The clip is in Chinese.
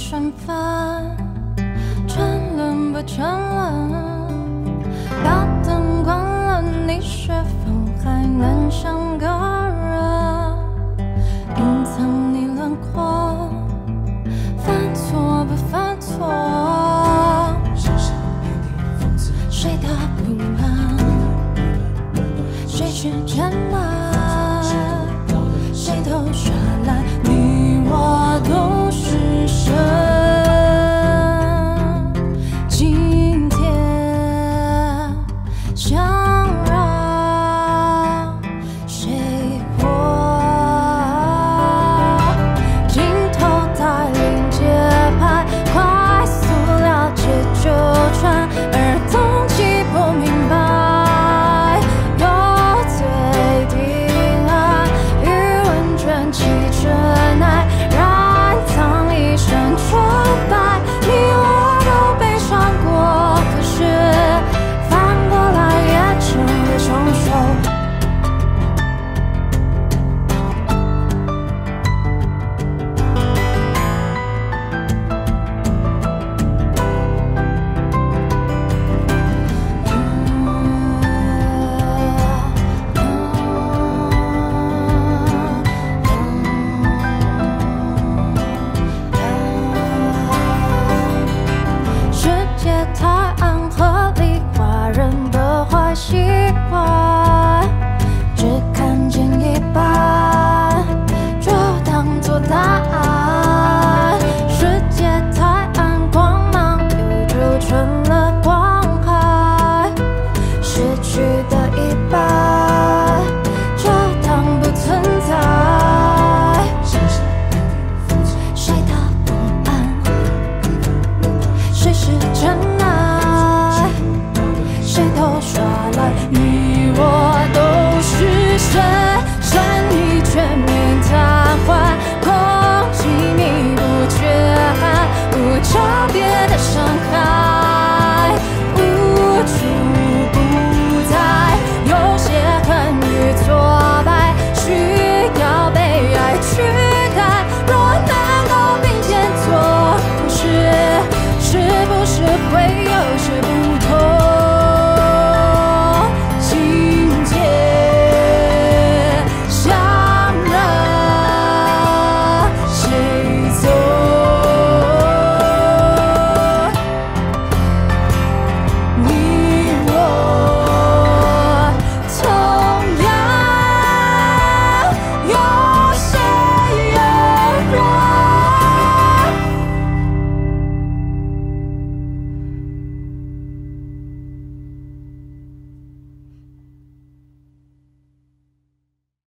顺风，沉沦不沉沦？把灯关了，你是否还能像个人？隐藏你轮廓，犯错不犯错？谁的不安？谁去沉默？起尘埃